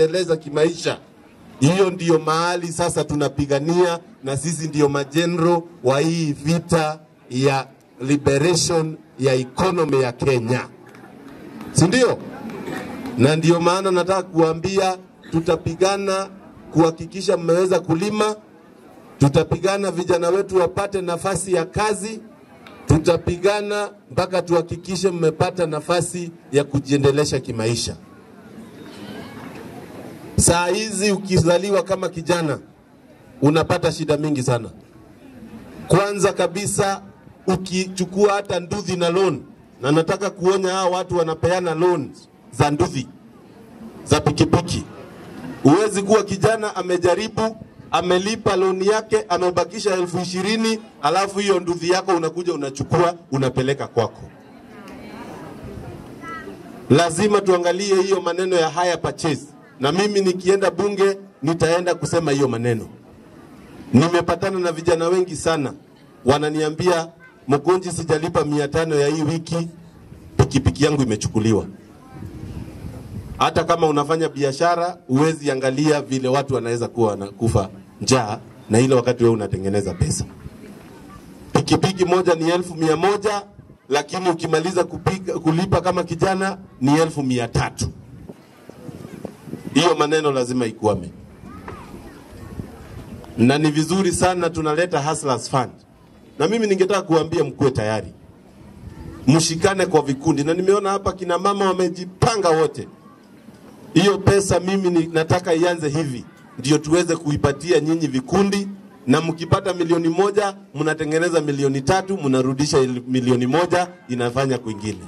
kujiendeleza kimaisha. Hiyo ndiyo mahali sasa tunapigania, na sisi ndiyo majenro wa hii vita ya liberation ya economy ya Kenya, si ndio? Na ndiyo maana nataka kuambia tutapigana kuhakikisha mmeweza kulima, tutapigana vijana wetu wapate nafasi ya kazi, tutapigana mpaka tuhakikishe mmepata nafasi ya kujiendelesha kimaisha. Saa hizi ukizaliwa kama kijana unapata shida mingi sana. Kwanza kabisa ukichukua hata nduthi na loan, na nataka kuonya hao watu wanapeana loan za nduthi za pikipiki. Huwezi kuwa kijana amejaribu amelipa loni yake amebakisha elfu ishirini alafu hiyo nduthi yako unakuja unachukua unapeleka kwako. Lazima tuangalie hiyo maneno ya hire purchase, na mimi nikienda bunge nitaenda kusema hiyo maneno. Nimepatana na vijana wengi sana wananiambia, Mgonji, sijalipa mia tano ya hii wiki, pikipiki yangu imechukuliwa. Hata kama unafanya biashara, huwezi angalia vile watu wanaweza kuwa wanakufa njaa, na ile wakati wewe unatengeneza pesa. Pikipiki moja ni elfu mia moja lakini ukimaliza kupiga, kulipa kama kijana ni elfu mia tatu. Hiyo maneno lazima ikwame, na ni vizuri sana tunaleta Hustlers Fund, na mimi ningetaka kuambia mkuwe tayari, mshikane kwa vikundi, na nimeona hapa kina mama wamejipanga wote. Hiyo pesa mimi nataka ianze hivi. Ndio tuweze kuipatia nyinyi vikundi, na mkipata milioni moja mnatengeneza milioni tatu, mnarudisha milioni moja, inafanya kwingine.